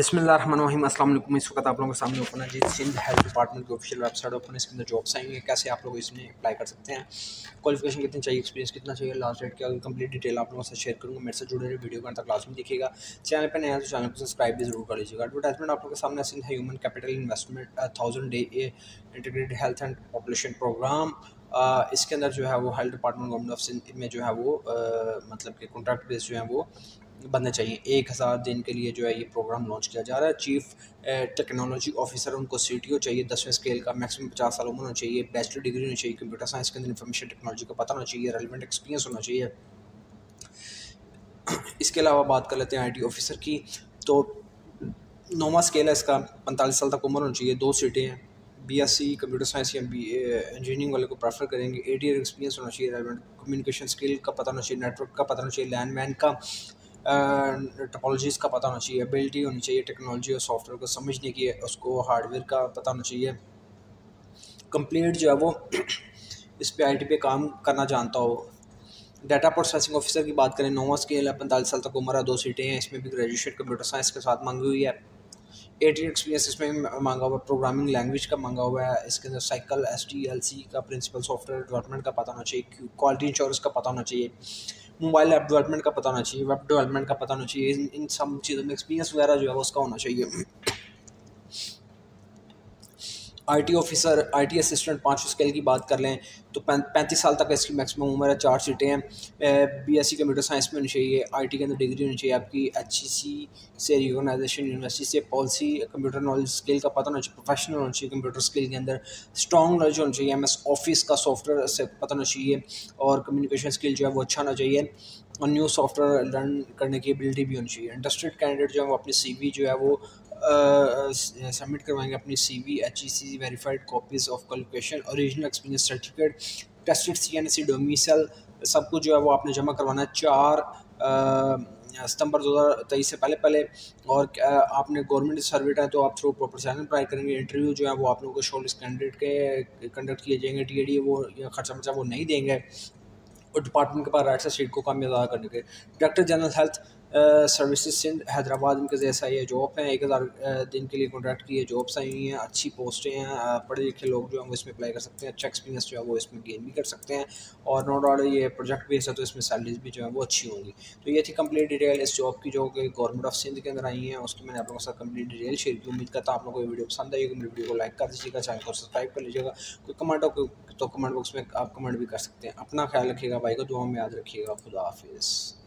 अस्सलाम वालेकुम इस वक्त आप लोगों के सामने ओपन है जी सिंध हेल्थ डिपार्टमेंट की ऑफिशियल वेबसाइट ओपन है। इसके अंदर जॉब्स आएँगे। कैसे आप लोग इसमें अप्लाई कर सकते हैं? क्वालिफिकेशन कितनी चाहिए? एक्सपीरियंस कितना चाहिए? लास्ट डेट की कंप्लीट डिटेल आप लोगों से शेयर करूँगा। मेरे से जुड़े रहे वीडियो का क्लास में देखिएगा। चैनल पर नया तो चैनल को सब्सक्राइब भी ज़रूर कर लीजिएगा। एडवर्टाइजमेंट आप लोगों के सामने Sindh human capital investment thousand day integrated health and population program इसके अंदर जो है वो health department government of Sindh में जो है वो मतलब कि कॉन्ट्रैक्ट बेस जो है वो बनने चाहिए। एक हज़ार दिन के लिए जो है ये प्रोग्राम लॉन्च किया जा रहा है। चीफ टेक्नोलॉजी ऑफिसर उनको सी टी ओ चाहिए, दसवें स्केल का मैक्सिमम पचास साल उम्र होना चाहिए। बैचलर डिग्री होनी चाहिए कंप्यूटर साइंस के अंदर इंफॉर्मेशन टेक्नोलॉजी का पता होना चाहिए रेलिवेंट एक्सपीरियंस होना चाहिए। इसके अलावा बात कर लेते हैं आई टी ऑफिसर की। तो नौवा स्केल है इसका, पैंतालीस साल तक उम्र होनी चाहिए। दो सीटें हैं B S C computer science या बी इंजीनियरिंग वाले को प्रेफर करेंगे। एट ईयर एक्सपीरियंस होना चाहिए रेलिवेंट कम्युनिकेशन स्किल का पता होना चाहिए नेटवर्क का पता होना चाहिए लैंडमैन का। टोपोलॉजीज़ का पता होना चाहिए एबिलिटी होनी चाहिए टेक्नोलॉजी और सॉफ्टवेयर को समझने की उसको हार्डवेयर का पता होना चाहिए। कंप्लीट जो है वो इस पे आईटी पे काम करना जानता हो। डाटा प्रोसेसिंग ऑफिसर की बात करें, नौवा स्केल है, पैंतालीस साल तक उम्र है, दो सीटें हैं, इसमें भी ग्रेजुएशन कंप्यूटर साइंस के साथ मांगी हुई है। एट एक्सपीरियंस इसमें मांगा हुआ है प्रोग्रामिंग लैंग्वेज का मांगा हुआ है, इसके अंदर cycle S T L C का प्रिंसिपल सॉफ्टवेयर डेवलपमेंट का पता होना चाहिए क्वालिटी इंश्योरेंस का पता होना चाहिए। मोबाइल ऐप डेवलपमेंट का पता होना चाहिए वेब डेवलपमेंट का पता होना चाहिए, इन इन सब चीज़ों में एक्सपीरियंस वगैरह जो है उसका होना चाहिए। आईटी ऑफिसर आईटी असिस्टेंट पाँच स्केल की बात कर लें तो पैंतीस साल तक इसकी मैक्सिमम उम्र है, चार सीटें हैं। बीएससी कंप्यूटर साइंस में होनी चाहिए आईटी के अंदर डिग्री होनी चाहिए, आपकी एचईसी से रिकॉग्नाइजेशन यूनिवर्सिटी से पॉलिसी कंप्यूटर नॉलेज स्किल का पता होना चाहिए प्रोफेशनल होना चाहिए कंप्यूटर स्किल के अंदर। स्ट्रॉन्ग नॉलेज होना चाहिए एमएस ऑफ़िस का सॉफ्टवेयर से पता होना चाहिए, और कम्युनिकेशन स्किल जो है वो अच्छा होना चाहिए, और न्यू सॉफ्टवेयर लर्न करने की एबिलिटी भी होनी चाहिए। इंटरेस्टेड कैंडिडेट जो है वो अपनी सी जो है वो सबमिट करवाएँगे अपनी C V H E C verified copies of qualification original experience certificate tested C N S C domicile सब कुछ जो है वो आपने जमा करवाना है। चार सितंबर दो हज़ार तेईस से पहले पहले, और आपने गवर्नमेंट सर्विट है तो आप थ्रू प्रॉपर चैनल अप्लाई करेंगे। इंटरव्यू जो है वो आप लोगों को शॉर्ट लिस्ट कैंडिडेट के कंडक्ट किए जाएँगे। टी वो खर्चा वर्चा वो नहीं देंगे। और डिपार्टमेंट के पास राइट से सीट को कामयाब करने के director general health services Sindh Hyderabad इनके जैसा ये जॉब है। एक हज़ार दिन के लिए कॉन्ट्रैक्ट की जॉब्स आई हुई हैं। अच्छी पोस्टें हैं। पढ़े लिखे लोग जो हैं वो इसमें अप्लाई कर सकते हैं। अच्छा एक्सपीरियंस जो है वो इसमें गेन भी कर सकते हैं। और नो डाउट ये प्रोजेक्ट बेस है तो इसमें सैलरीज भी जो है वो अच्छी होंगी। तो ये थी कंप्लीट डिटेल इस जॉब की जो कि गवर्नमेंट ऑफ़ सिंध के अंदर आई है। उसकी मैंने आप लोगों के साथ कंप्लीट डिटेल शेयर की। उम्मीद करता आप लोगों को वीडियो पसंद आएगी। मेरी वीडियो को लाइक कर दीजिएगा। चैनल को सब्सक्राइब कर लीजिएगा। कोई कमेंट हो तो कमेंट बॉक्स में आप कमेंट भी कर सकते हैं। अपना ख्याल रखिएगा भाई को। दुआ में याद रखिएगा। खुदा हाफिज़।